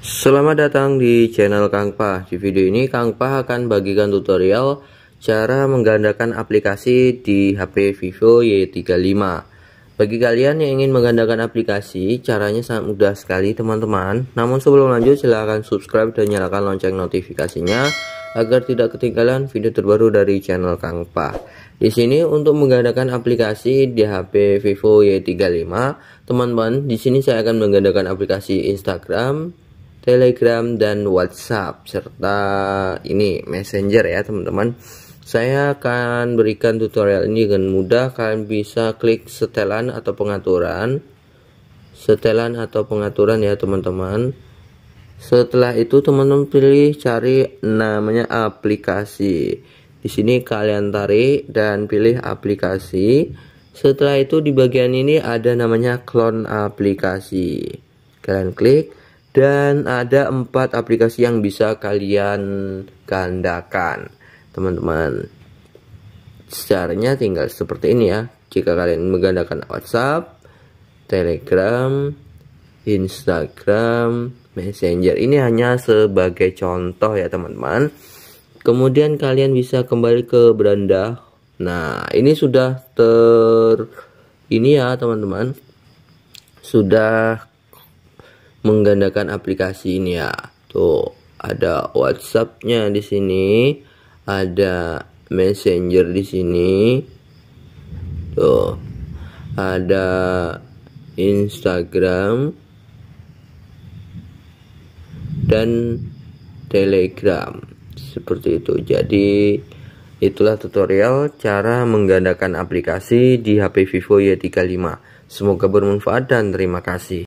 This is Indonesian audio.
Selamat datang di channel Kang Pah. Di video ini Kang Pah akan bagikan tutorial cara menggandakan aplikasi di HP Vivo Y35. Bagi kalian yang ingin menggandakan aplikasi, caranya sangat mudah sekali teman-teman. Namun sebelum lanjut silahkan subscribe dan nyalakan lonceng notifikasinya agar tidak ketinggalan video terbaru dari channel Kang Pah. Di sini untuk menggandakan aplikasi di HP Vivo Y35, teman-teman, di sini saya akan menggandakan aplikasi Instagram, Telegram dan WhatsApp serta ini Messenger ya teman-teman. Saya akan berikan tutorial ini dengan mudah kalian bisa klik setelan atau pengaturan. Setelan atau pengaturan ya teman-teman. Setelah itu teman-teman pilih cari namanya aplikasi. Di sini kalian tarik dan pilih aplikasi. Setelah itu di bagian ini ada namanya clone aplikasi. Kalian klik dan ada empat aplikasi yang bisa kalian gandakan. Teman-teman caranya tinggal seperti ini ya. Jika kalian menggandakan WhatsApp Telegram Instagram Messenger. Ini hanya sebagai contoh ya teman-teman. Kemudian kalian bisa kembali ke beranda nah ini sudah ter ini ya teman-teman. Sudah menggandakan aplikasi ini ya. Tuh, ada WhatsApp-nya di sini, ada Messenger di sini. Tuh. Ada Instagram dan Telegram. Seperti itu. Jadi itulah tutorial cara menggandakan aplikasi di HP Vivo Y35. Semoga bermanfaat dan terima kasih.